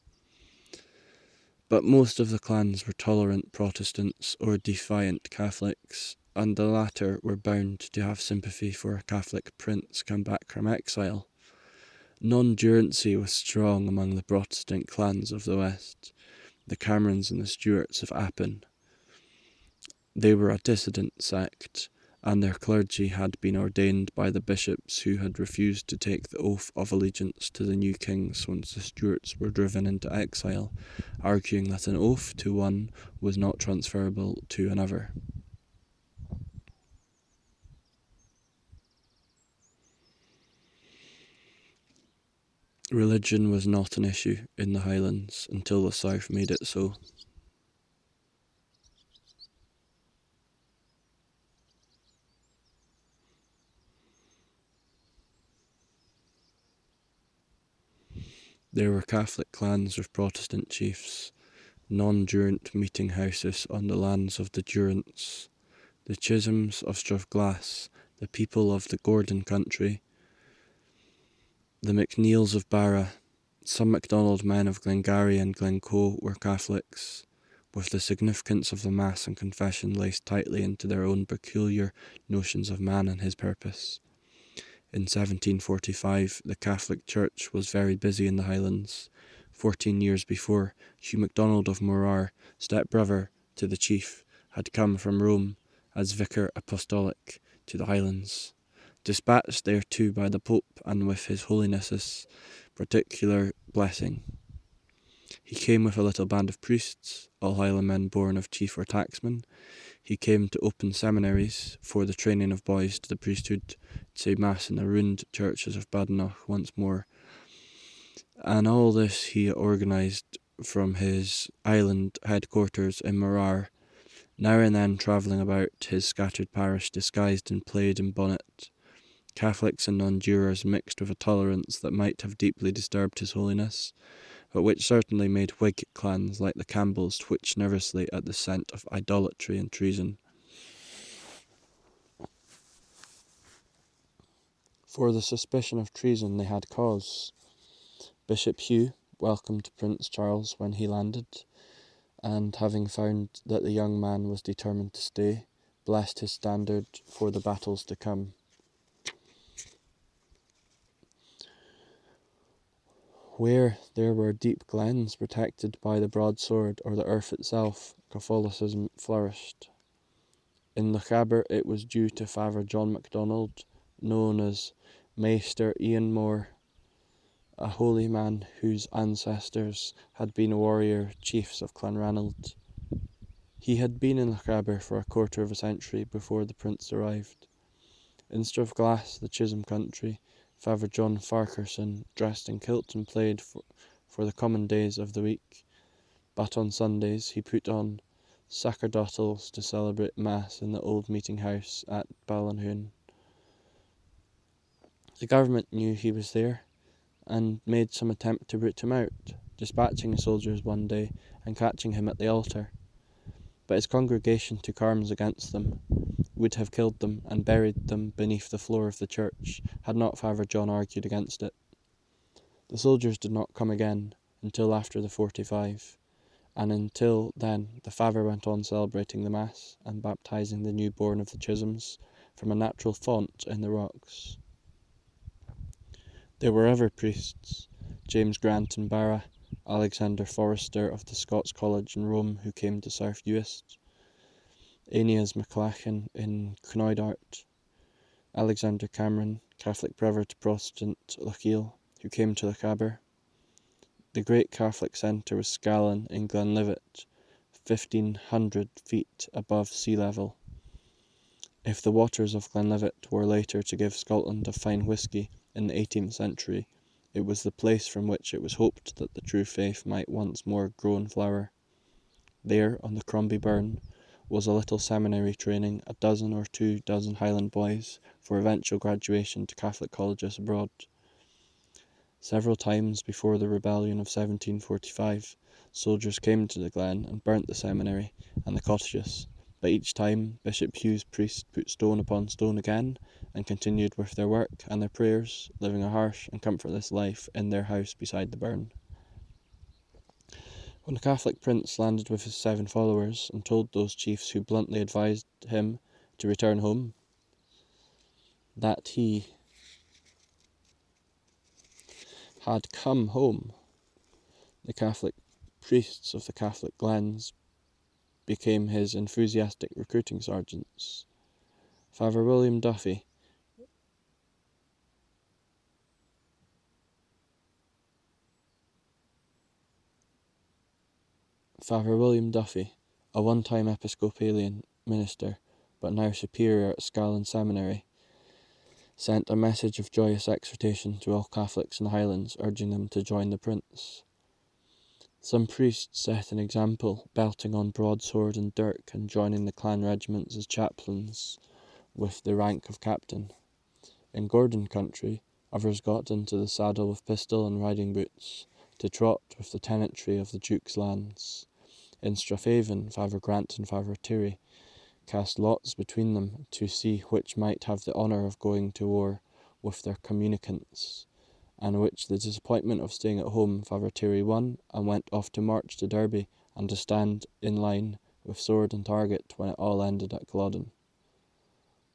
But most of the clans were tolerant Protestants or defiant Catholics, and the latter were bound to have sympathy for a Catholic prince come back from exile. Non-jurancy was strong among the Protestant clans of the West, the Camerons and the Stuarts of Appin. They were a dissident sect, and their clergy had been ordained by the bishops who had refused to take the oath of allegiance to the new kings once the Stuarts were driven into exile, arguing that an oath to one was not transferable to another. Religion was not an issue in the Highlands until the South made it so. There were Catholic clans with Protestant chiefs, non-jurant meeting houses on the lands of the jurants, the Chisholms of Strathglass, the people of the Gordon country, the MacNeills of Barra, some MacDonald men of Glengarry and Glencoe were Catholics, with the significance of the Mass and Confession laced tightly into their own peculiar notions of man and his purpose. In 1745, the Catholic Church was very busy in the Highlands. Fourteen years before, Hugh MacDonald of Morar, step brother to the chief, had come from Rome as vicar apostolic to the Highlands, dispatched thereto by the Pope and with His Holiness's particular blessing. He came with a little band of priests, all Highlandmen born of chief or tacksman. He came to open seminaries for the training of boys to the priesthood, to say mass in the ruined churches of Badenoch once more. And all this he organised from his island headquarters in Morar, now and then travelling about his scattered parish disguised in plaid and bonnet. Catholics and non-jurors mixed with a tolerance that might have deeply disturbed his holiness, but which certainly made Whig clans like the Campbells twitch nervously at the scent of idolatry and treason. For the suspicion of treason they had cause. Bishop Hugh welcomed Prince Charles when he landed, and having found that the young man was determined to stay, blessed his standard for the battles to come. Where there were deep glens protected by the broadsword or the earth itself, Catholicism flourished. In Lochaber it was due to Father John MacDonald, known as Maester Ian Moore, a holy man whose ancestors had been warrior chiefs of Clanranald. He had been in Lochaber for a quarter of a century before the prince arrived. In Strathglass, the Chisholm country, Father John Farquharson dressed in kilt and played for, for the common days of the week, but on Sundays he put on sacerdotals to celebrate Mass in the old meeting house at Ballinhoon. The government knew he was there and made some attempt to root him out, dispatching soldiers one day and catching him at the altar. But his congregation took arms against them would have killed them and buried them beneath the floor of the church, had not Father John argued against it. The soldiers did not come again until after the forty five, and until then the father went on celebrating the Mass and baptizing the newborn of the Chisholms from a natural font in the rocks. There were other priests, James Grant and Barra, Alexander Forrester of the Scots College in Rome, who came to South Uist, Aeneas MacLachlan in Knoydart, Alexander Cameron, Catholic brother to Protestant Lochiel, who came to Lochaber. The great Catholic centre was Scalan in Glenlivet, 1500 feet above sea level. If the waters of Glenlivet were later to give Scotland a fine whisky in the 18th century, it was the place from which it was hoped that the true faith might once more grow and flower. There, on the Crombie Burn, was a little seminary training a dozen or two dozen Highland boys for eventual graduation to Catholic colleges abroad. Several times before the rebellion of 1745, soldiers came to the glen and burnt the seminary and the cottages, but each time Bishop Hugh's priests put stone upon stone again and continued with their work and their prayers, living a harsh and comfortless life in their house beside the burn. When the Catholic prince landed with his seven followers and told those chiefs who bluntly advised him to return home that he had come home, the Catholic priests of the Catholic glens became his enthusiastic recruiting sergeants. Father William Duthie Father William Duthie, a one time Episcopalian minister, but now superior at Scalan Seminary, sent a message of joyous exhortation to all Catholics in the Highlands, urging them to join the Prince. Some priests set an example, belting on broadsword and dirk and joining the clan regiments as chaplains with the rank of captain. In Gordon country, others got into the saddle with pistol and riding boots, to trot with the tenantry of the Duke's lands. In Strathavon, Father Grant and Father Tyrie cast lots between them to see which might have the honour of going to war with their communicants, and which the disappointment of staying at home Tyrie won, and went off to march to Derby and to stand in line with sword and target when it all ended at Culloden.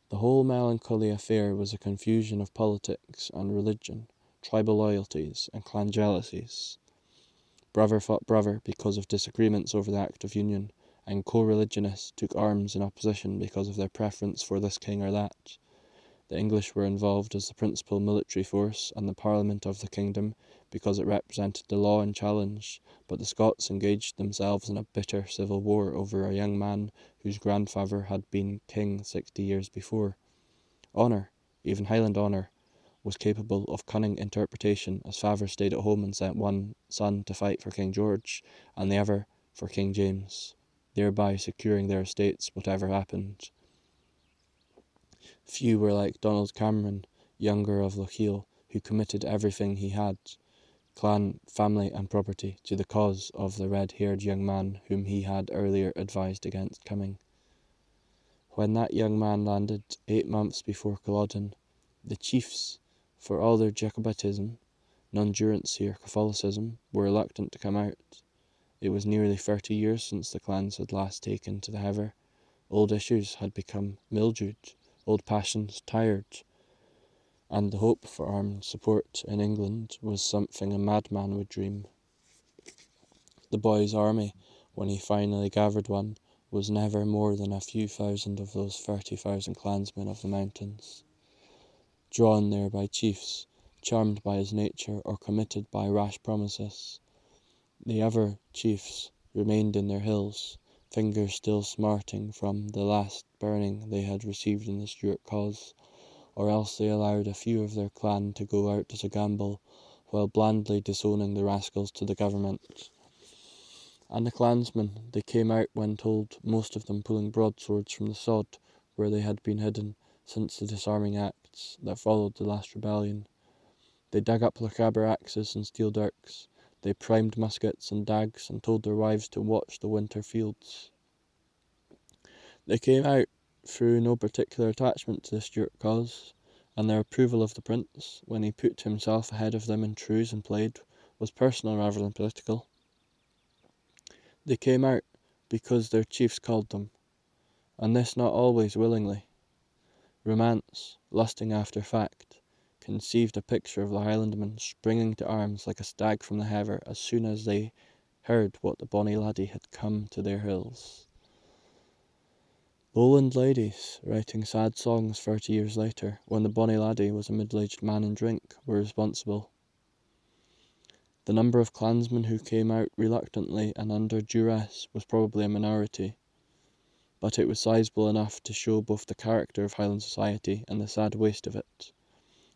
The whole melancholy affair was a confusion of politics and religion, tribal loyalties and clan jealousies. Brother fought brother because of disagreements over the Act of Union, and co religionists took arms in opposition because of their preference for this king or that. The English were involved as the principal military force and the Parliament of the kingdom because it represented the law and challenge, but the Scots engaged themselves in a bitter civil war over a young man whose grandfather had been king sixty years before. Honour, even Highland honour, was capable of cunning interpretation as father stayed at home and sent one son to fight for King George and the other for King James, thereby securing their estates whatever happened. Few were like Donald Cameron, younger of Lochiel, who committed everything he had clan, family, and property to the cause of the red haired young man whom he had earlier advised against coming. When that young man landed eight months before Culloden, the chiefs, for all their Jacobitism, nonjurancy, or Catholicism, were reluctant to come out. It was nearly thirty years since the clans had last taken to the heather. Old issues had become mildewed, old passions tired, and the hope for armed support in England was something a madman would dream. The boy's army, when he finally gathered one, was never more than a few thousand of those thirty thousand clansmen of the mountains. Drawn there by chiefs, charmed by his nature, or committed by rash promises, the other chiefs remained in their hills, fingers still smarting from the last burning they had received in the Stuart cause or else they allowed a few of their clan to go out as a gamble, while blandly disowning the rascals to the government. And the clansmen, they came out when told, most of them pulling broadswords from the sod where they had been hidden since the disarming acts that followed the last rebellion. They dug up Lochaber axes and steel dirks. They primed muskets and dags and told their wives to watch the winter fields. They came out through no particular attachment to the Stuart cause, and their approval of the prince, when he put himself ahead of them in trews and played, was personal rather than political. They came out because their chiefs called them, and this not always willingly. Romance, lusting after fact, conceived a picture of the Highlandmen springing to arms like a stag from the heather as soon as they heard what the bonny laddie had come to their hills. Lowland ladies, writing sad songs thirty years later, when the bonny laddie was a middle aged man in drink, were responsible. The number of clansmen who came out reluctantly and under duress was probably a minority, but it was sizable enough to show both the character of Highland society and the sad waste of it.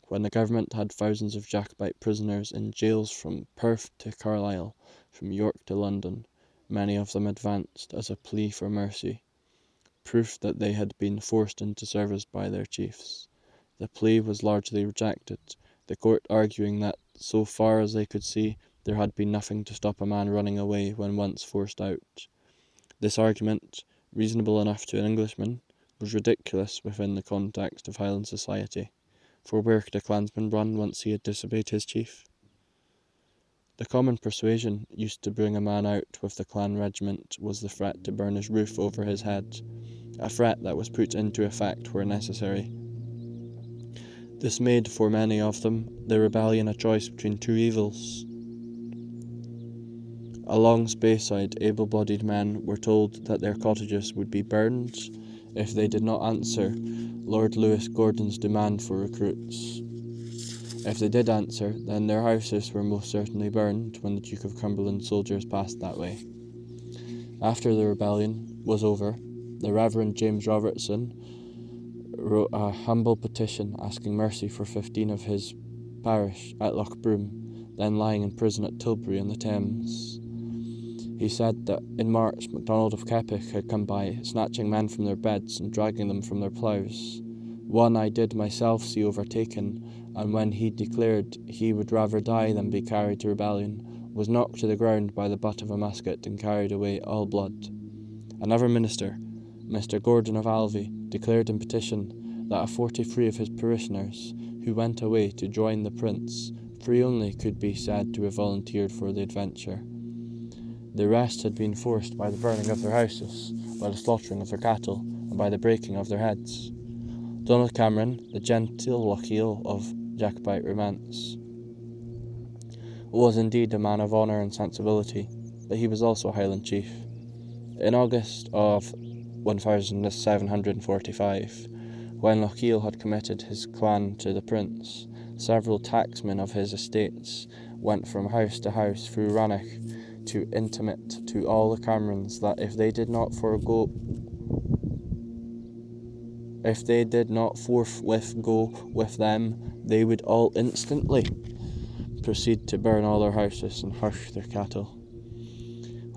When the government had thousands of Jacobite prisoners in jails from Perth to Carlisle, from York to London, many of them advanced as a plea for mercy proof that they had been forced into service by their chiefs. The plea was largely rejected, the court arguing that, so far as they could see, there had been nothing to stop a man running away when once forced out. This argument, reasonable enough to an Englishman, was ridiculous within the context of Highland society, for where could a clansman run once he had disobeyed his chief? The common persuasion used to bring a man out with the clan regiment was the threat to burn his roof over his head, a threat that was put into effect where necessary. This made for many of them the rebellion a choice between two evils. Along Speyside, able bodied men were told that their cottages would be burned if they did not answer Lord Lewis Gordon's demand for recruits. If they did answer, then their houses were most certainly burned when the Duke of Cumberland's soldiers passed that way. After the rebellion was over, the Reverend James Robertson wrote a humble petition asking mercy for fifteen of his parish at Lochbroom, then lying in prison at Tilbury on the Thames. He said that in March MacDonald of Keppoch had come by, snatching men from their beds and dragging them from their ploughs. One I did myself see overtaken, and when he declared he would rather die than be carried to rebellion, was knocked to the ground by the butt of a musket and carried away all blood. Another minister, Mr. Gordon of Alvie, declared in petition that of forty three of his parishioners who went away to join the prince, three only could be said to have volunteered for the adventure. The rest had been forced by the burning of their houses, by the slaughtering of their cattle, and by the breaking of their heads. Donald Cameron, the genteel Lochiel of Jacobite romance. Was indeed a man of honour and sensibility, but he was also a Highland chief. In August of 1745, when Lochiel had committed his clan to the prince, several tacksmen of his estates went from house to house through Rannoch to intimate to all the Camerons that if they did not forego if they did not forthwith go with them, they would all instantly proceed to burn all their houses and hush their cattle.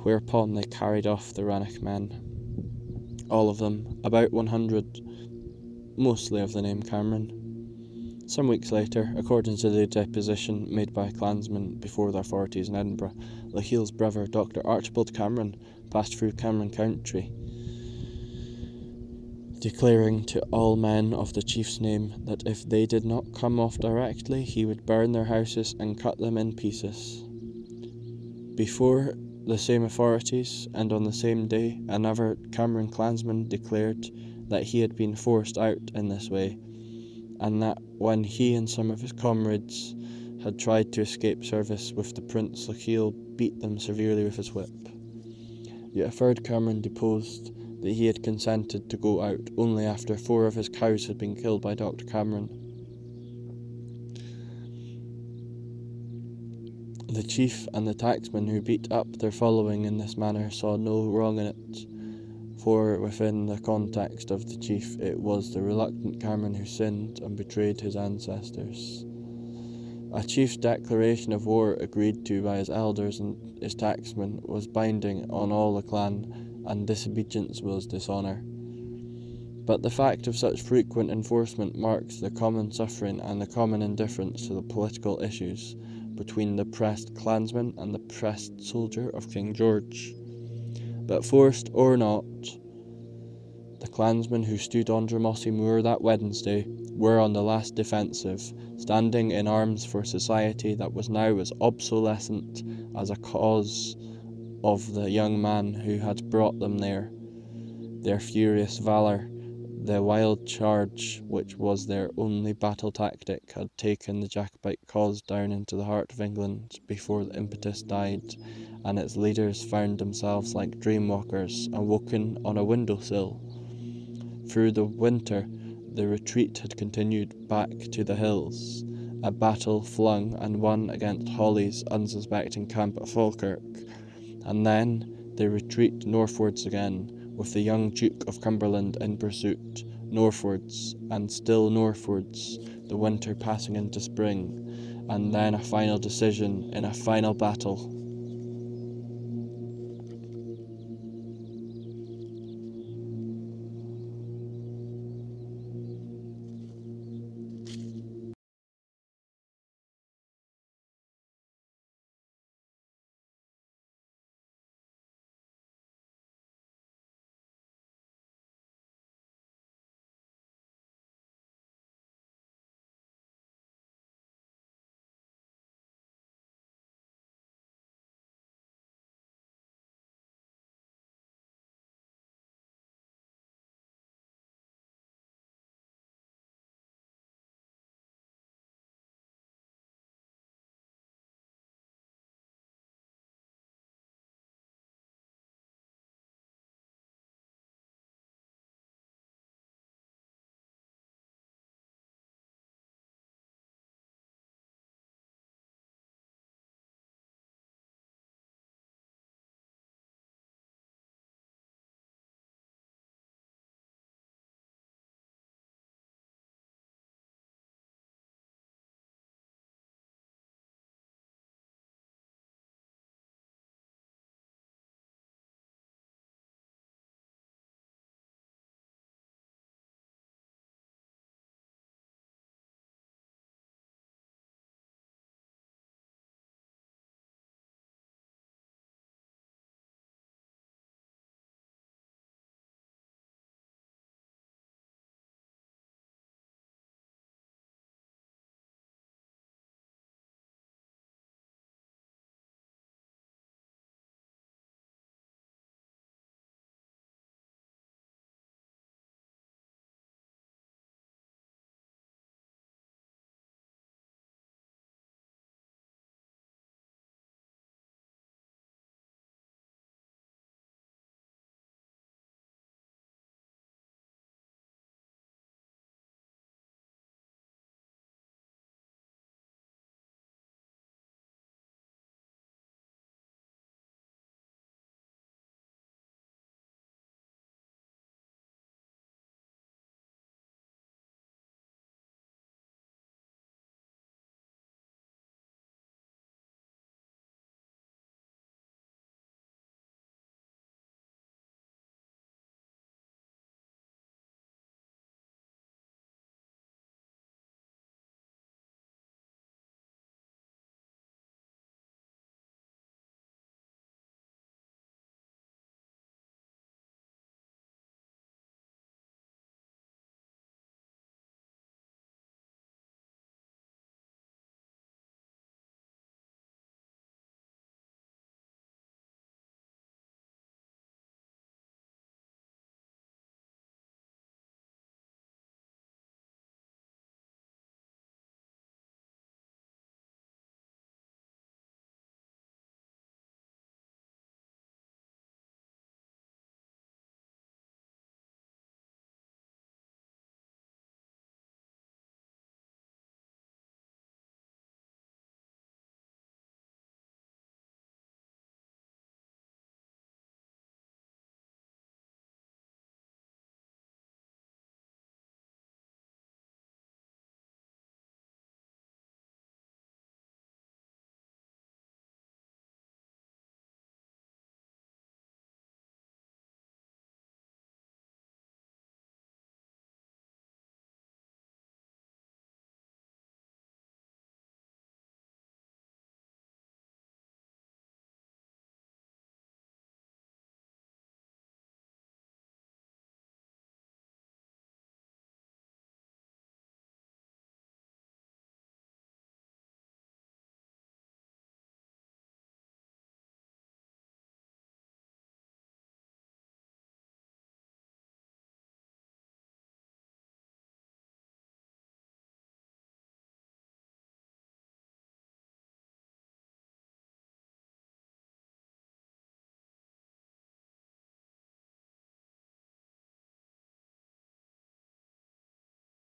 Whereupon they carried off the Rannoch men, all of them, about 100, mostly of the name Cameron. Some weeks later, according to the deposition made by a clansman before the authorities in Edinburgh, Lochiel's brother, Dr. Archibald Cameron, passed through Cameron Country, declaring to all men of the chief's name that if they did not come off directly, he would burn their houses and cut them in pieces. Before the same authorities, and on the same day, another Cameron clansman declared that he had been forced out in this way and that when he and some of his comrades had tried to escape service with the Prince, Lochiel beat them severely with his whip. Yet a third Cameron deposed that he had consented to go out only after four of his cows had been killed by Dr. Cameron. The chief and the tacksman who beat up their following in this manner saw no wrong in it, for within the context of the chief it was the reluctant Cameron who sinned and betrayed his ancestors. A chief's declaration of war agreed to by his elders and his tacksmen was binding on all the clan, and disobedience was dishonour. But the fact of such frequent enforcement marks the common suffering and the common indifference to the political issues between the pressed clansman and the pressed soldier of King George. But forced or not, the clansmen who stood on Drumossie Moor that Wednesday were on the last defensive, standing in arms for a society that was now as obsolescent as a cause of the young man who had brought them there. Their furious valour, the wild charge which was their only battle tactic, had taken the Jacobite cause down into the heart of England before the impetus died, and its leaders found themselves like dreamwalkers awoken on a windowsill. Through the winter, the retreat had continued back to the hills, a battle flung and won against Hawley's unsuspecting camp at Falkirk, and then the retreat northwards again, with the young Duke of Cumberland in pursuit, northwards and still northwards, the winter passing into spring, and then a final decision in a final battle